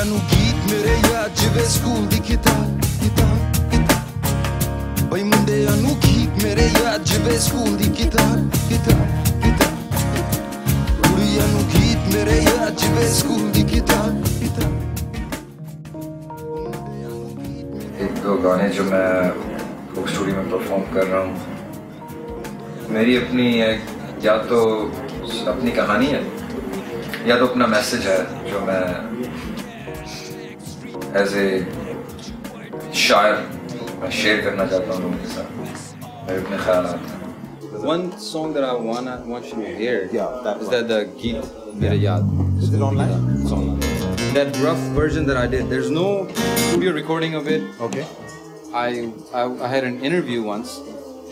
ਮੇਰਾ ਨੂੰ ਗੀਤ ਮੇਰੇ ਯਾਦ ਜਿਵੇਂ ਸਕੂਲ ਦੀ ਕਿਤਾਬ ਕਿਤਾਬ ਕਿਤਾਬ ਬਈ ਮੁੰਡੇ ਨੂੰ ਗੀਤ ਮੇਰੇ ਯਾਦ ਜਿਵੇਂ ਸਕੂਲ ਦੀ ਕਿਤਾਬ ਕਿਤਾਬ ਕਿਤਾਬ ਕੁੜੀਆਂ ਨੂੰ ਗੀਤ ਮੇਰੇ ਯਾਦ ਜਿਵੇਂ ਸਕੂਲ ਦੀ ਕਿਤਾਬ ਕਿਤਾਬ ਇੱਕ दो गाने जो मैं कोक स्टूडियो में परफॉर्म कर रहा हूँ मेरी अपनी या तो अपनी कहानी है या तो अपना मैसेज है जो मैं एज ए शायर मैं शेयर करना चाहता हूँ लोगों के साथ मेरे अपने ख्याल हैं One song that I wanna want you to hear Yeah, that is one. that the Geet Mere Yaad. Is it online? It's online. That rough version that I did, there's no studio recording of it. Okay. I, I I had an interview once,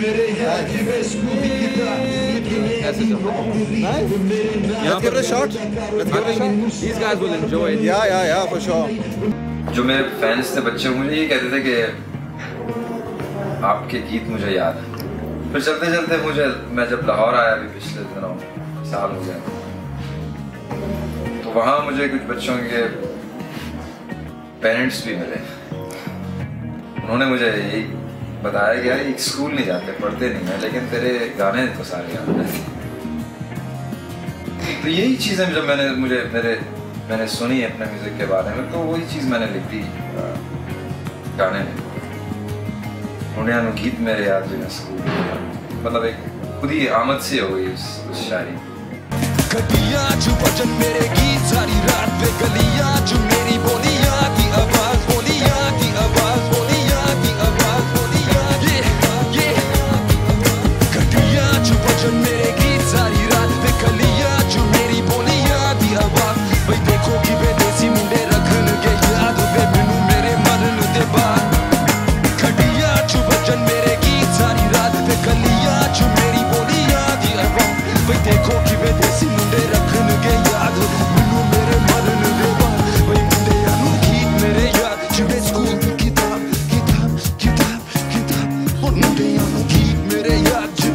Let's give it a shot. Let's give it a shot. These guys will enjoy it. Yeah, yeah, yeah, for sure. जो मेरे fans थे बच्चे मुझे ये कहते थे कि आपके गीत मुझे याद है फिर चलते चलते मुझे मैं जब लाहौर आया अभी पिछले दिनों साल हो गया तो वहाँ मुझे कुछ बच्चों के पेरेंट्स भी मिले उन्होंने मुझे यही बताया यार एक स्कूल नहीं जाते पढ़ते नहीं है लेकिन तेरे गाने तो सारे याद रहते तो यही चीज़ें जब मैंने मुझे मेरे मैंने सुनी अपने म्यूज़िक के बारे में तो वही चीज़ मैंने लिख दी गाने में। उन्हें गीत मेरे याद जो मैं स्कूल मतलब एक खुद ही आमद से हो गई उस, उस शायरी।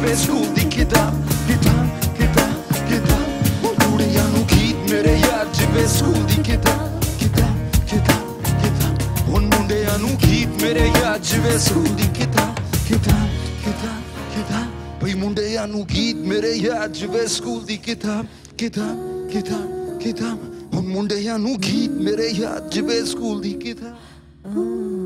ਯਾਦ ਜਿਵੇਂ ਸਕੂਲ ਦੀ ਕਿਤਾਬ ਕਿਤਾਬ ਕਿਤਾਬ ਕਿਤਾਬ ਕੁੜੀਆਂ ਨੂੰ ਗੀਤ ਮੇਰੇ ਯਾਦ ਜਿਵੇਂ ਸਕੂਲ ਦੀ ਕਿਤਾਬ ਕਿਤਾਬ ਕਿਤਾਬ ਕਿਤਾਬ ਹੁਣ ਮੁੰਡਿਆਂ ਨੂੰ ਗੀਤ ਮੇਰੇ ਯਾਦ ਜਿਵੇਂ ਸਕੂਲ ਦੀ ਕਿਤਾਬ ਕਿਤਾਬ ਕਿਤਾਬ ਕਿਤਾਬ ਬਈ ਮੁੰਡਿਆਂ ਨੂੰ ਗੀਤ ਮੇਰੇ ਯਾਦ ਜਿਵੇਂ ਸਕੂਲ ਦੀ ਕਿਤਾਬ ਕਿਤਾਬ ਕਿਤਾਬ ਕਿਤਾਬ ਹੁਣ ਮੁੰਡਿਆਂ ਨੂੰ ਗੀਤ ਮੇਰੇ ਯਾਦ ਜਿਵੇਂ ਸਕੂਲ ਦੀ ਕਿਤਾਬ